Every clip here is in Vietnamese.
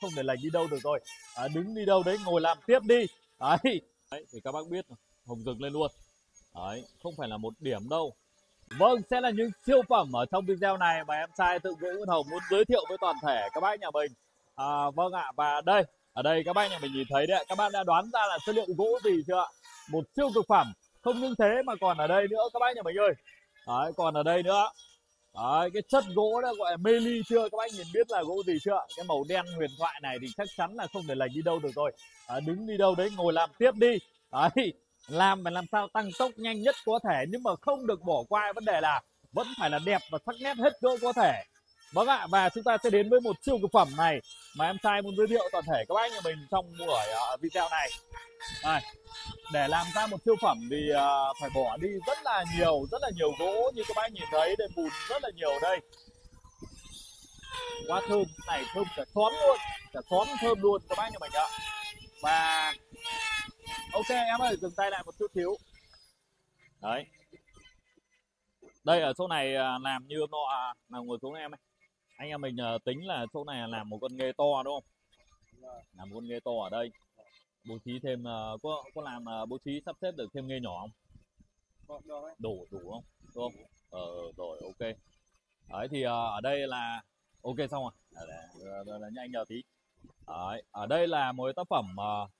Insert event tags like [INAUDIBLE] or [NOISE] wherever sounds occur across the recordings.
không để lành đi đâu được rồi. À, đứng đi đâu đấy ngồi làm tiếp đi. Đấy, đấy thì các bác biết hồng rực lên luôn. Đấy không phải là một điểm đâu. Vâng sẽ là những siêu phẩm ở trong video này mà em trai tự Vũ Nguyễn Hồng muốn giới thiệu với toàn thể các bác nhà mình. À, vâng ạ và đây ở đây các bác nhà mình nhìn thấy đấy các bác đã đoán ra là chất liệu gỗ gì chưa ạ? Một siêu cực phẩm không những thế mà còn ở đây nữa các bác nhà mình ơi. Đấy còn ở đây nữa. Đấy, cái chất gỗ đó gọi là meli chưa? Các bác nhìn biết là gỗ gì chưa? Cái màu đen huyền thoại này thì chắc chắn là không thể lành đi đâu được rồi. À, đứng đi đâu đấy ngồi làm tiếp đi. Đấy làm phải làm sao tăng tốc nhanh nhất có thể nhưng mà không được bỏ qua vấn đề là vẫn phải là đẹp và sắc nét hết cỡ có thể. Vâng ạ và chúng ta sẽ đến với một siêu cực phẩm này mà em trai muốn giới thiệu toàn thể các bác nhà mình trong buổi uh, video này. Đây, để làm ra một siêu phẩm thì uh, phải bỏ đi rất là nhiều rất là nhiều gỗ như các bác nhìn thấy đây bùn rất là nhiều đây. Quá thơm này thơm cả xóm luôn cả xóm thơm luôn các bác nhà mình ạ và ok em ơi dừng tay lại một chút xíu. Đấy. Đây ở chỗ này à, làm như nọ là ngồi xuống em ấy anh em mình à, tính là chỗ này làm một con nghề to đúng không? Làm một con nghề to ở đây bố trí thêm có có làm bố trí sắp xếp được thêm nghề nhỏ không? Đủ đủ không? Đúng không? Ờ rồi ok. Đấy thì ở đây là ok xong rồi. Để, để, để, nhanh nhờ tí. Đấy, ở đây là một tác phẩm uh,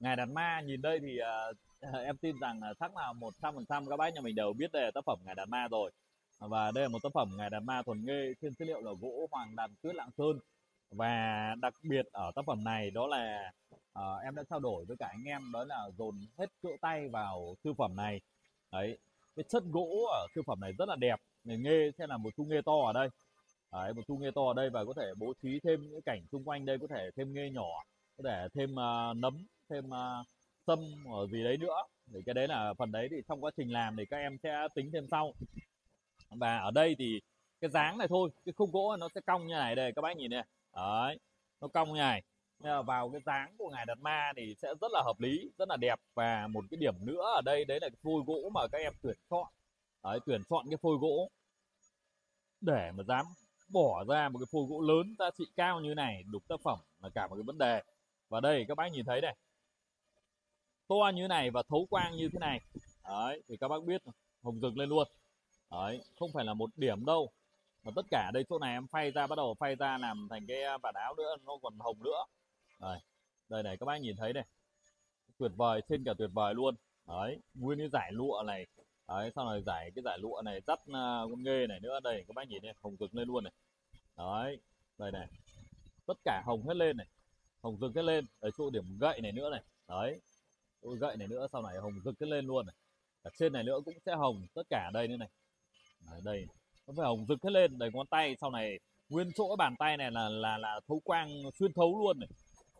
ngài đàn ma. Nhìn đây thì uh, [LAUGHS] em tin rằng chắc là một trăm phần trăm các bác nhà mình đều biết đây là tác phẩm ngài đàn ma rồi. Và đây là một tác phẩm ngài đàn ma thuần nghê trên chất liệu là gỗ hoàng đàn tuyết lạng sơn và đặc biệt ở tác phẩm này đó là uh, em đã trao đổi với cả anh em đó là dồn hết cỡ tay vào siêu phẩm này. Đấy cái chất gỗ ở siêu phẩm này rất là đẹp. Người nghe sẽ là một thu nghe to ở đây. Đấy, một thu nghe to ở đây và có thể bố trí thêm những cảnh xung quanh đây có thể thêm nghe nhỏ có thể thêm uh, nấm thêm uh, sâm ở gì đấy nữa. Thì cái đấy là phần đấy thì trong quá trình làm thì các em sẽ tính thêm sau. Và ở đây thì cái dáng này thôi cái khung gỗ nó sẽ cong như này đây các bác nhìn này đấy nó cong như này. Vào cái dáng của ngài đạt ma thì sẽ rất là hợp lý rất là đẹp. Và một cái điểm nữa ở đây đấy là cái phôi gỗ mà các em tuyển chọn. Đấy, tuyển chọn cái phôi gỗ để mà dám bỏ ra một cái phôi gỗ lớn giá trị cao như này đục tác phẩm là cả một cái vấn đề. Và đây các bác nhìn thấy này. To như này và thấu quang như thế này. Đấy thì các bác biết hồng rực lên luôn. Đấy không phải là một điểm đâu mà tất cả đây chỗ này em phay ra bắt đầu phay ra làm thành cái à, vạt áo nữa nó còn hồng nữa. Đây đây này các bác nhìn thấy này. Tuyệt vời trên cả tuyệt vời luôn. Đấy nguyên cái giải lụa này. Đấy sau này giải cái giải lụa này dắt uh, con nghê này nữa. Đây các bác nhìn này hồng rực lên luôn này. Đấy đây này. Tất cả hồng hết lên này. Hồng rực hết lên. Ở chỗ điểm gậy này nữa này. Đấy chỗ gậy này nữa sau này hồng rực hết lên luôn này. Ở trên này nữa cũng sẽ hồng tất cả đây nữa này. Đấy, đây nó phải hồng rực hết lên đầy ngón tay sau này nguyên chỗ bàn tay này là là là thấu quang xuyên thấu luôn này.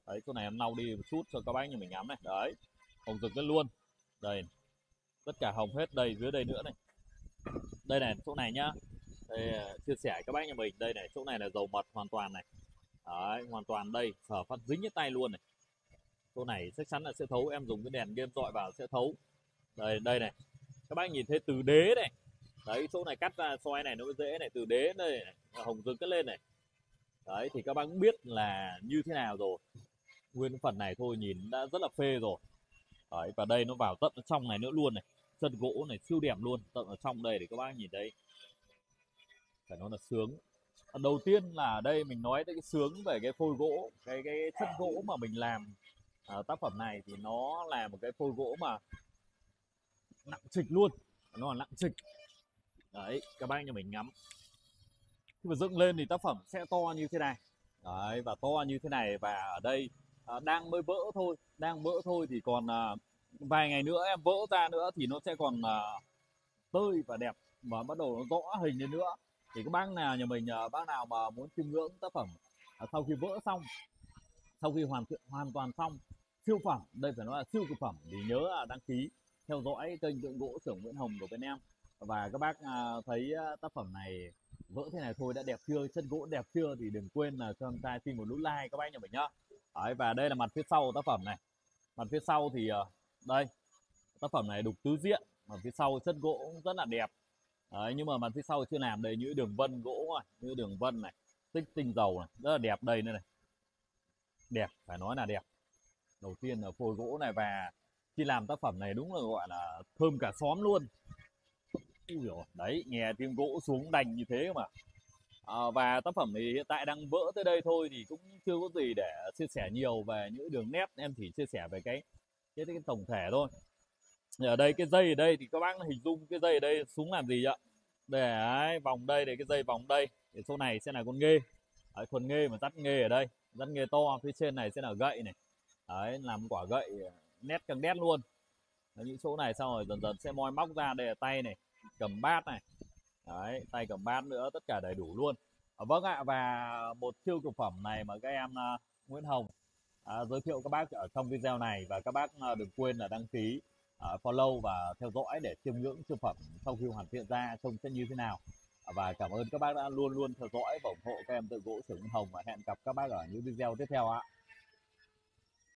Đấy chỗ này em lau đi một chút cho các bác như mình ngắm này. Đấy hồng rực hết luôn. Đây tất cả hồng hết đây dưới đây nữa này. Đây này chỗ này nhá. Đây, chia sẻ các bác nhà mình. Đây này chỗ này là dầu mật hoàn toàn này. Đấy hoàn toàn đây sở phát dính cái tay luôn này. Chỗ này chắc chắn là sẽ thấu em dùng cái đèn game dọi vào sẽ thấu. Đây đây này. Các bác nhìn thấy từ đế này đấy chỗ này cắt ra xoay này nó mới dễ này từ đế đây này, hồng rực cất lên này. Đấy thì các bác cũng biết là như thế nào rồi. Nguyên phần này thôi nhìn đã rất là phê rồi. Đấy và đây nó vào tận ở trong này nữa luôn này. Chân gỗ này siêu đẹp luôn tận ở trong đây để các bác nhìn thấy. Phải nói là sướng. Đầu tiên là ở đây mình nói tới cái sướng về cái phôi gỗ cái cái chất gỗ mà mình làm à, tác phẩm này thì nó là một cái phôi gỗ mà nặng trịch luôn. Nó là nặng trịch đấy các bác cho mình ngắm. Khi mà dựng lên thì tác phẩm sẽ to như thế này. Đấy và to như thế này và ở đây à, đang mới vỡ thôi. Đang vỡ thôi thì còn à, vài ngày nữa em vỡ ra nữa thì nó sẽ còn à, tươi và đẹp và bắt đầu nó rõ hình lên nữa. Thì các bác nào nhà mình à, bác nào mà muốn chiêm ngưỡng tác phẩm à, sau khi vỡ xong sau khi hoàn thiện hoàn toàn xong siêu phẩm đây phải nói là siêu cực phẩm thì nhớ là đăng ký theo dõi kênh tượng gỗ trưởng Nguyễn Hồng của bên em và các bác à, thấy à, tác phẩm này vỡ thế này thôi đã đẹp chưa? Chân gỗ đẹp chưa? Thì đừng quên là cho em trai xin một nút like các bác nhà mình nhá. Đấy, và đây là mặt phía sau của tác phẩm này. Mặt phía sau thì à, đây tác phẩm này đục tứ diện. Mặt phía sau chất gỗ cũng rất là đẹp. Đấy, nhưng mà mặt phía sau chưa làm đầy những đường vân gỗ này, như đường vân này tích tinh dầu này rất là đẹp đây nữa này. Đẹp phải nói là đẹp. Đầu tiên là phôi gỗ này và khi làm tác phẩm này đúng là gọi là thơm cả xóm luôn. Ui dồi, đấy nghe tiếng gỗ xuống đành như thế mà. À, và tác phẩm thì hiện tại đang vỡ tới đây thôi thì cũng chưa có gì để chia sẻ nhiều về những đường nét. Em chỉ chia sẻ về cái cái, cái tổng thể thôi. Thì ở đây cái dây ở đây thì các bác hình dung cái dây ở đây xuống làm gì ạ? Để vòng đây để cái dây vòng đây. Thì số này sẽ là con nghê. Đấy, con nghê mà dắt nghê ở đây. Dắt nghê to phía trên này sẽ là gậy này. Đấy làm quả gậy nét càng nét luôn. Đấy, những chỗ này xong rồi dần dần sẽ moi móc ra đây là tay này cầm bát này. Đấy tay cầm bát nữa tất cả đầy đủ luôn. À, vâng ạ và một siêu cực phẩm này mà các em uh, Nguyễn Hồng uh, giới thiệu các bác ở trong video này và các bác uh, đừng quên là đăng ký uh, follow và theo dõi để chiêm ngưỡng siêu phẩm sau khi hoàn thiện ra trông sẽ như thế nào. Và cảm ơn các bác đã luôn luôn theo dõi và ủng hộ các em tự gỗ sửng Hồng và hẹn gặp các bác ở những video tiếp theo ạ.